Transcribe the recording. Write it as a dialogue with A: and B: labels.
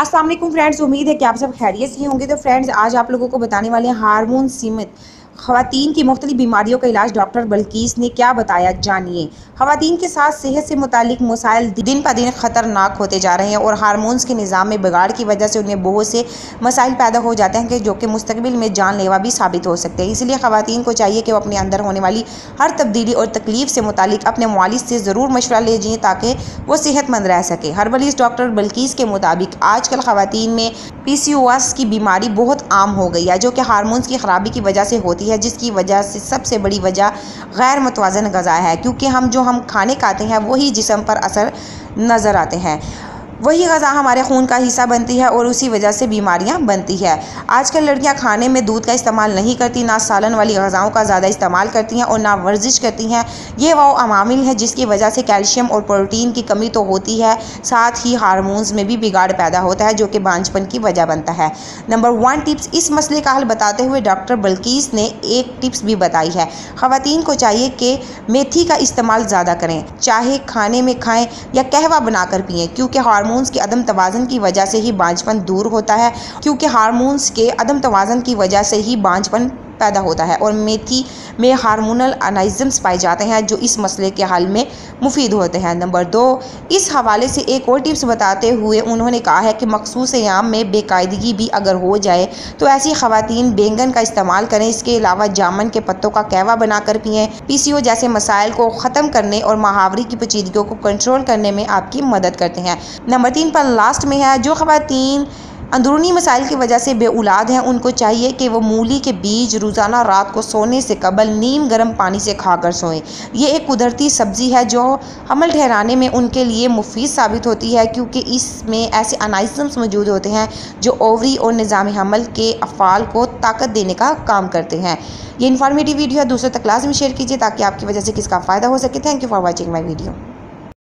A: वालेकुम फ्रेंड्स उम्मीद है कि आप सब खैरियत ही होंगे। तो फ्रेंड्स आज आप लोगों को बताने वाले हैं हारमोन सीमित। खातन की मुख्तलि बीमारियों का इलाज डॉक्टर बल्कीस ने क्या बताया जानिए। खातन के साथ सेहत से मुतक मसाइल दिन ब दिन ख़तरनाक होते जा रहे हैं और हारमोन्स के निज़ाम में बिगाड़ की वजह से उन्हें बहुत से मसाइल पैदा हो जाते हैं कि जो कि मुस्तबिल में जानलेवा भी साबित हो सकते हैं। इसलिए खातन को चाहिए कि वो अपने अंदर होने वाली हर तब्दीली और तकलीफ़ से मुतक अपने मालिक से ज़रूर मशवरा ले जाए ताकि वो सेहतमंद रह सके। हर्बलीस डॉक्टर बल्कीस के मुताबिक आजकल खातन में पी सी ओ एस की बीमारी बहुत आम हो गई है, जो कि हारमोन्स की ख़राबी की वजह से होती है। जिसकी वजह से सबसे बड़ी वजह गैर मतवाजन गज़ा है, क्योंकि हम जो हम खाने खाते हैं, वही जिसम पर असर नज़र आते हैं। वही गज़ा हमारे खून का हिस्सा बनती है और उसी वजह से बीमारियाँ बनती है। आजकल लड़कियाँ खाने में दूध का इस्तेमाल नहीं करती, ना सालन वाली गज़ाओं का ज़्यादा इस्तेमाल करती हैं और ना वर्जिश करती हैं। ये वो अमामिल है, जिसकी वजह से कैल्शियम और प्रोटीन की कमी तो होती है, साथ ही हारमोन्स में भी बिगाड़ पैदा होता है, जो कि बांझपन की वजह बनता है। नंबर वन टिप्स इस मसले का हल बताते हुए डॉक्टर बल्कीस ने एक टिप्स भी बताई है। ख़वान को चाहिए कि मेथी का इस्तेमाल ज़्यादा करें, चाहे खाने में खाएँ या कहवा बनाकर पिए, क्योंकि हारमोन हारमोन्स के अदम तोज़न की वजह से ही बांझपन दूर होता है, क्योंकि हारमोन्स के अदम तोज़न की वजह से ही बांझपन पैदा होता है और मेथी में हार्मोनल अनाइज़म्स पाए जाते हैं जो इस मसले के हल में मुफीद होते हैं। नंबर दो, इस हवाले से एक और टिप्स बताते हुए उन्होंने कहा है कि मखसूस याम में बेकायदगी भी अगर हो जाए तो ऐसी खातन बैंगन का इस्तेमाल करें। इसके अलावा जामन के पत्तों का कहवा बनाकर पिए। पी सी ओ जैसे मसाइल को ख़त्म करने और महावरी की पेचीदगियों को कंट्रोल करने में आपकी मदद करते हैं। नंबर तीन पर लास्ट में है, जो खातन अंदरूनी मसाइल की वजह से बेउलाद हैं, उनको चाहिए कि वो मूली के बीज रोज़ाना रात को सोने से कबल नीम गर्म पानी से खाकर सोएँ। ये एक कुदरती सब्ज़ी है जो हमल ठहराने में उनके लिए मुफीद साबित होती है, क्योंकि इसमें ऐसे अनाइसम्स मौजूद होते हैं जो ओवरी और निज़ाम हमल के अफ़ाल को ताकत देने का काम करते हैं। ये इन्फॉर्मेटिव वीडियो है, दूसरों तक लाजमी शेयर कीजिए ताकि आपकी वजह से किसका फ़ायदा हो सके। Thank you for watching my video